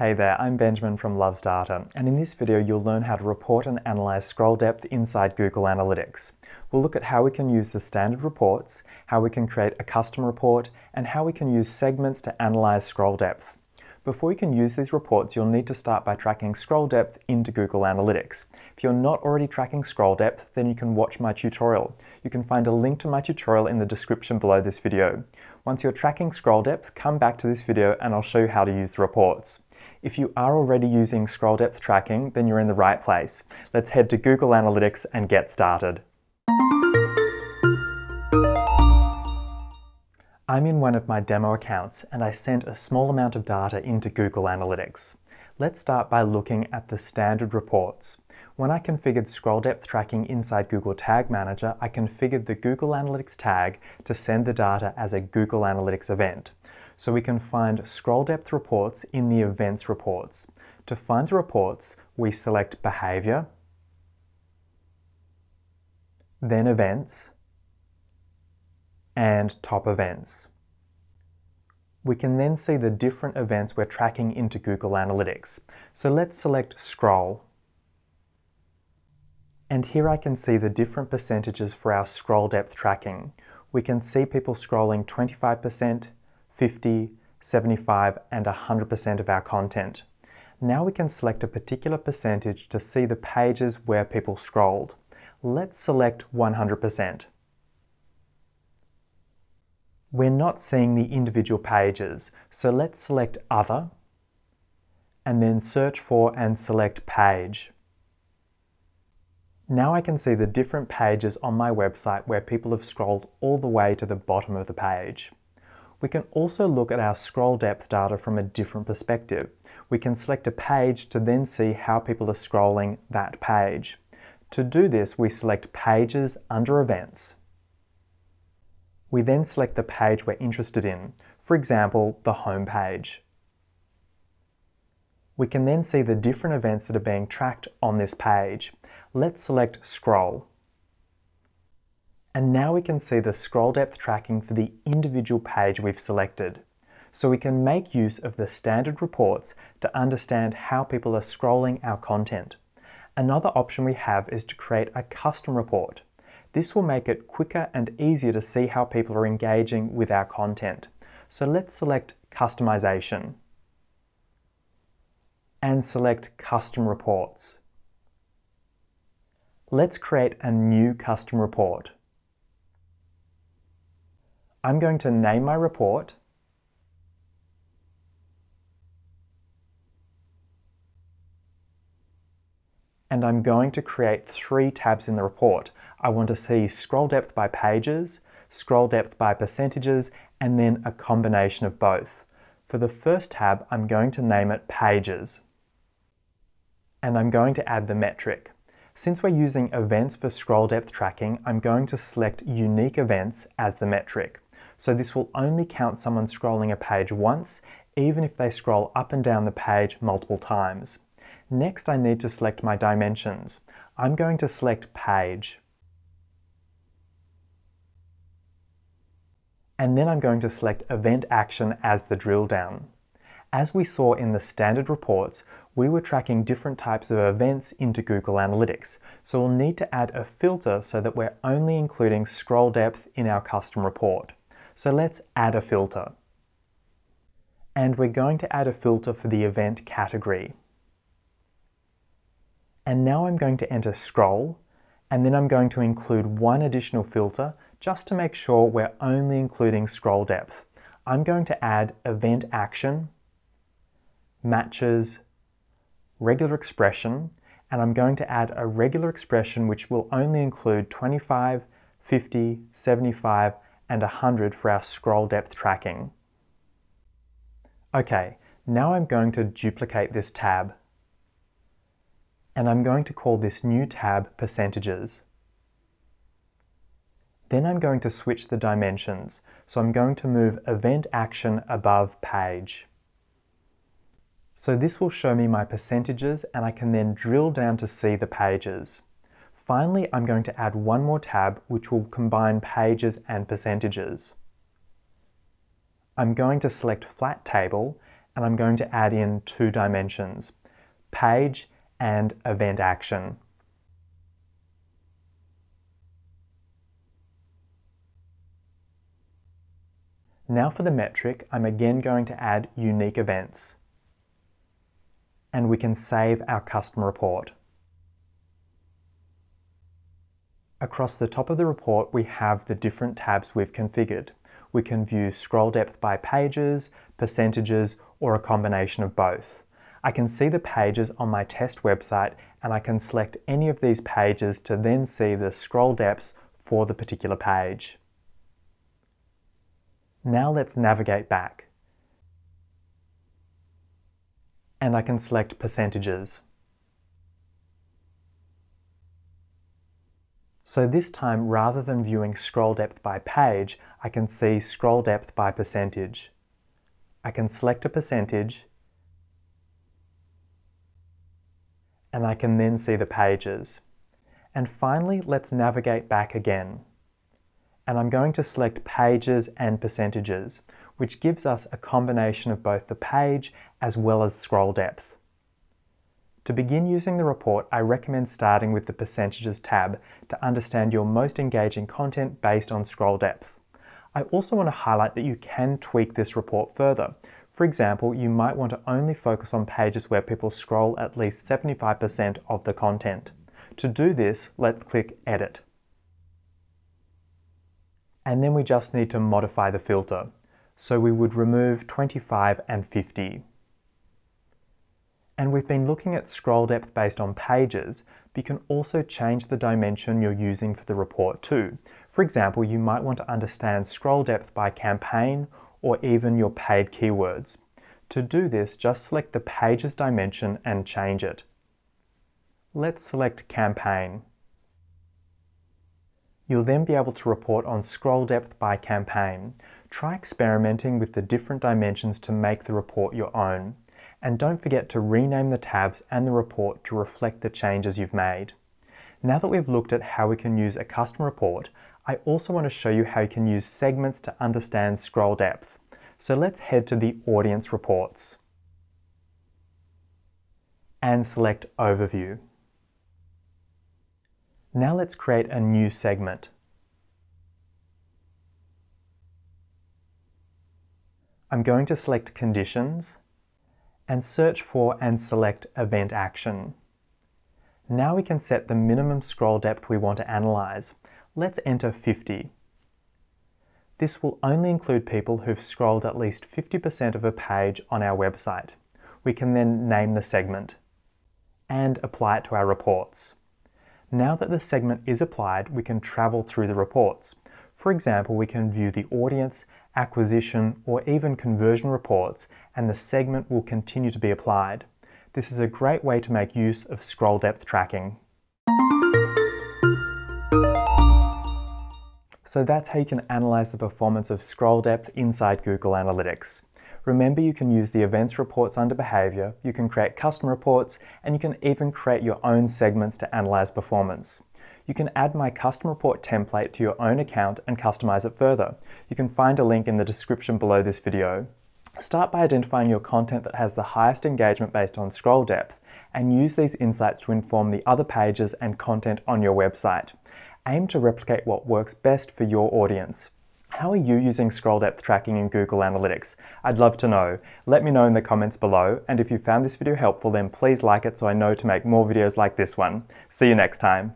Hey there, I'm Benjamin from Loves Data, and in this video you'll learn how to report and analyze scroll depth inside Google Analytics. We'll look at how we can use the standard reports, how we can create a custom report, and how we can use segments to analyze scroll depth. Before you can use these reports, you'll need to start by tracking scroll depth into Google Analytics. If you're not already tracking scroll depth, then you can watch my tutorial. You can find a link to my tutorial in the description below this video. Once you're tracking scroll depth, come back to this video and I'll show you how to use the reports. If you are already using scroll depth tracking, then you're in the right place. Let's head to Google Analytics and get started. I'm in one of my demo accounts and I sent a small amount of data into Google Analytics. Let's start by looking at the standard reports. When I configured scroll depth tracking inside Google Tag Manager, I configured the Google Analytics tag to send the data as a Google Analytics event. So we can find scroll depth reports in the events reports. To find the reports, we select behavior, then events, and top events. We can then see the different events we're tracking into Google Analytics. So let's select scroll. And here I can see the different percentages for our scroll depth tracking. We can see people scrolling 25%, 50, 75 and 100% of our content. Now we can select a particular percentage to see the pages where people scrolled. Let's select 100%. We're not seeing the individual pages, so let's select Other, and then search for and select Page. Now I can see the different pages on my website where people have scrolled all the way to the bottom of the page. We can also look at our scroll depth data from a different perspective. We can select a page to then see how people are scrolling that page. To do this, we select Pages under Events. We then select the page we're interested in, for example, the home page. We can then see the different events that are being tracked on this page. Let's select Scroll. And now we can see the scroll depth tracking for the individual page we've selected. So we can make use of the standard reports to understand how people are scrolling our content. Another option we have is to create a custom report. This will make it quicker and easier to see how people are engaging with our content. So let's select Customization and select Custom Reports. Let's create a new custom report. I'm going to name my report and I'm going to create three tabs in the report. I want to see scroll depth by pages, scroll depth by percentages, and then a combination of both. For the first tab, I'm going to name it Pages. And I'm going to add the metric. Since we're using events for scroll depth tracking, I'm going to select unique events as the metric. So this will only count someone scrolling a page once, even if they scroll up and down the page multiple times. Next, I need to select my dimensions. I'm going to select Page. And then I'm going to select Event Action as the drill down. As we saw in the standard reports, we were tracking different types of events into Google Analytics, so we'll need to add a filter so that we're only including scroll depth in our custom report. So let's add a filter. And we're going to add a filter for the event category. And now I'm going to enter scroll, and then I'm going to include one additional filter just to make sure we're only including scroll depth. I'm going to add event action, matches, regular expression, and I'm going to add a regular expression which will only include 25, 50, 75, and 100 for our scroll depth tracking. Okay, now I'm going to duplicate this tab and I'm going to call this new tab percentages. Then I'm going to switch the dimensions, so I'm going to move event action above page. So this will show me my percentages and I can then drill down to see the pages. Finally, I'm going to add one more tab which will combine pages and percentages. I'm going to select Flat Table and I'm going to add in two dimensions, page and event action. Now for the metric, I'm again going to add unique events. And we can save our custom report. Across the top of the report, we have the different tabs we've configured. We can view scroll depth by pages, percentages, or a combination of both. I can see the pages on my test website and I can select any of these pages to then see the scroll depths for the particular page. Now let's navigate back. And I can select percentages. So this time, rather than viewing scroll depth by page, I can see scroll depth by percentage. I can select a percentage, and I can then see the pages. And finally, let's navigate back again and I'm going to select pages and percentages, which gives us a combination of both the page as well as scroll depth. To begin using the report, I recommend starting with the Percentages tab to understand your most engaging content based on scroll depth. I also want to highlight that you can tweak this report further. For example, you might want to only focus on pages where people scroll at least 75% of the content. To do this, let's click Edit and then we just need to modify the filter. So we would remove 25 and 50. And we've been looking at scroll depth based on pages, but you can also change the dimension you're using for the report too. For example, you might want to understand scroll depth by campaign or even your paid keywords. To do this, just select the pages dimension and change it. Let's select campaign. You'll then be able to report on scroll depth by campaign. Try experimenting with the different dimensions to make the report your own. And don't forget to rename the tabs and the report to reflect the changes you've made. Now that we've looked at how we can use a custom report, I also want to show you how you can use segments to understand scroll depth. So let's head to the Audience Reports and select Overview. Now let's create a new segment. I'm going to select Conditions and search for and select Event Action. Now we can set the minimum scroll depth we want to analyze. Let's enter 50. This will only include people who've scrolled at least 50% of a page on our website. We can then name the segment and apply it to our reports. Now that the segment is applied, we can travel through the reports. For example, we can view the audience, acquisition, or even conversion reports, and the segment will continue to be applied. This is a great way to make use of scroll depth tracking. So that's how you can analyze the performance of scroll depth inside Google Analytics. Remember you can use the events reports under behavior, you can create custom reports, and you can even create your own segments to analyze performance. You can add my custom report template to your own account and customize it further. You can find a link in the description below this video. Start by identifying your content that has the highest engagement based on scroll depth and use these insights to inform the other pages and content on your website. Aim to replicate what works best for your audience. How are you using scroll depth tracking in Google Analytics? I'd love to know. Let me know in the comments below, and if you found this video helpful then please like it so I know to make more videos like this one. See you next time.